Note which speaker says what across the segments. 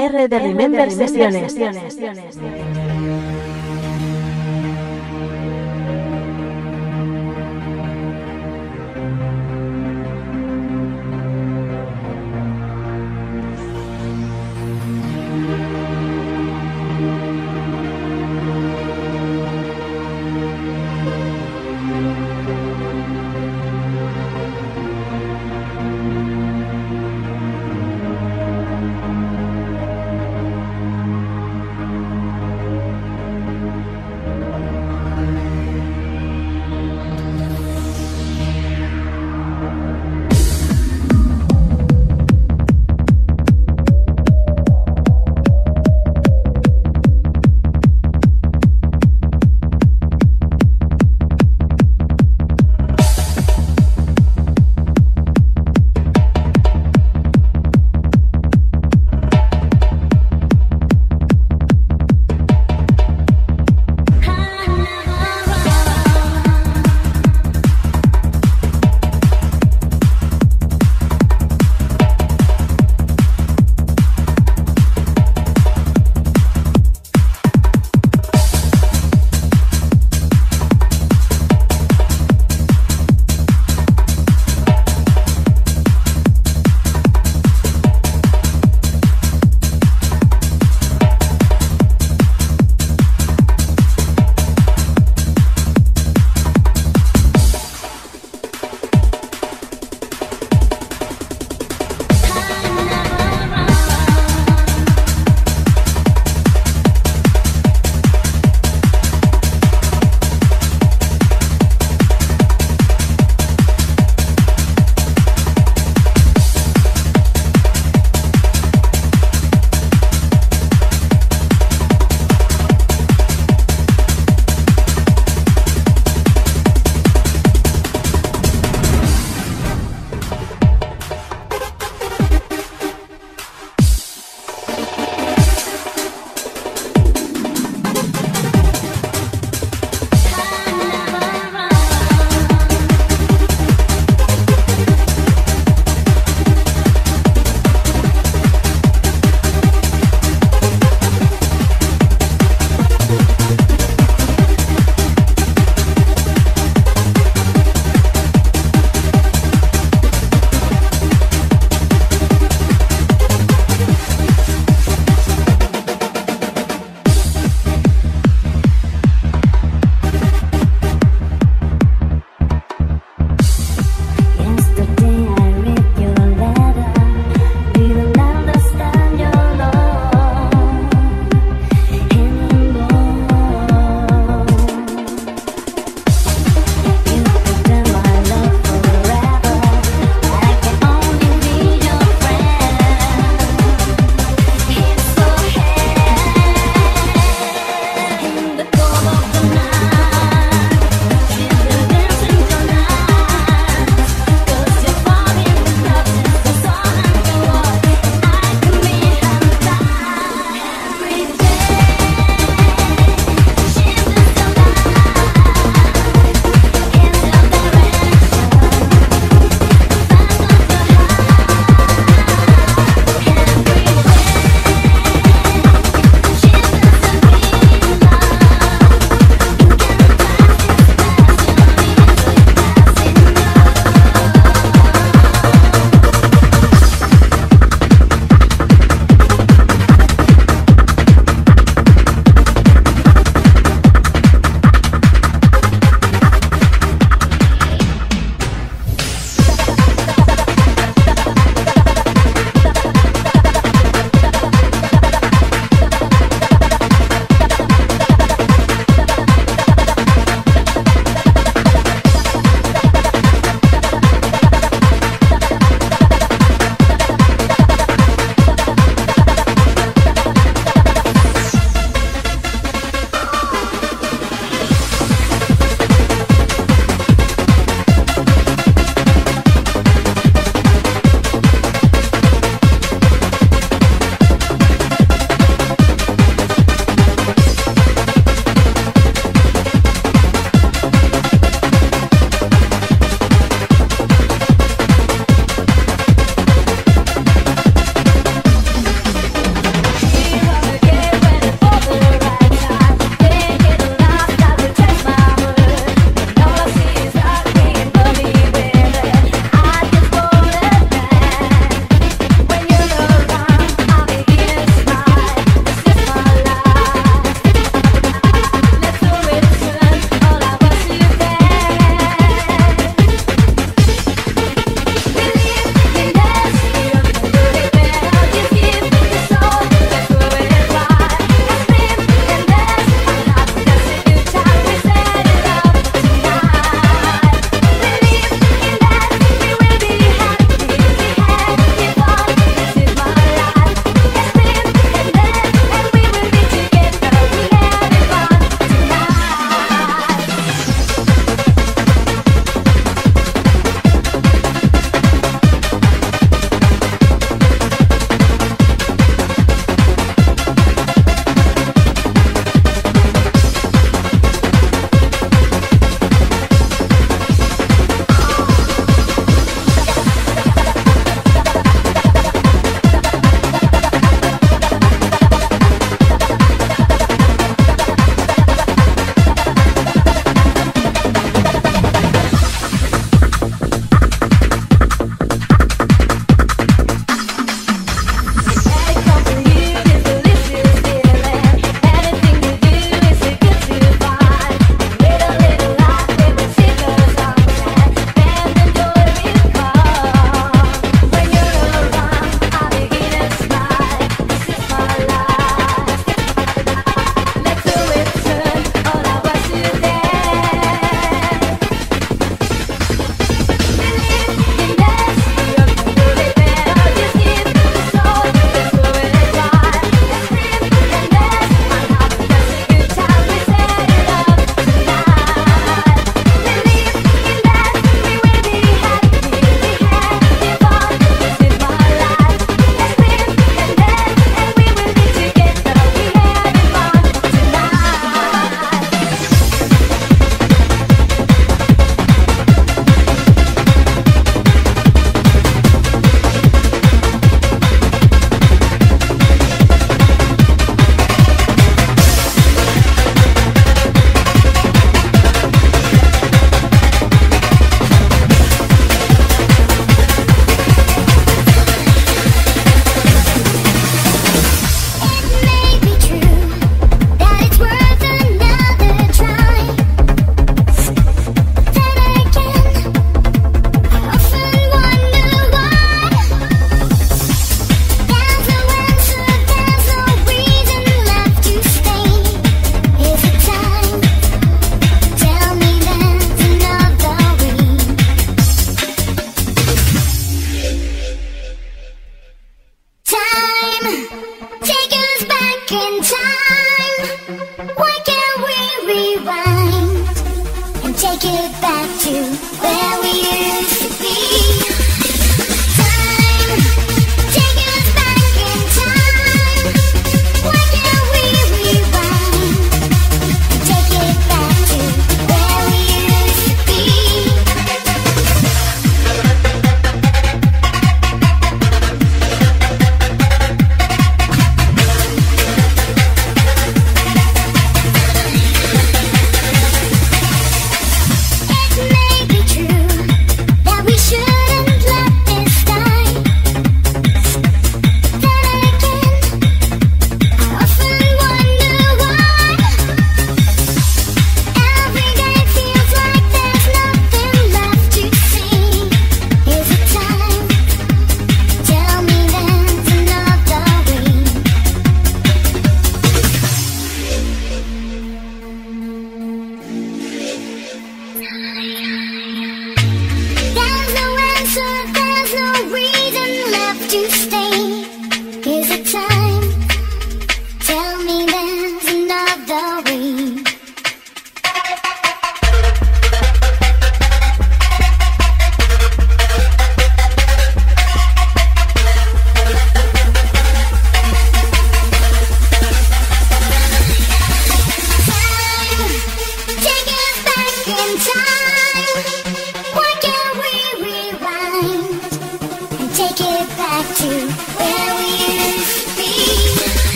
Speaker 1: R de Remember Sesiones.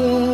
Speaker 2: Oh.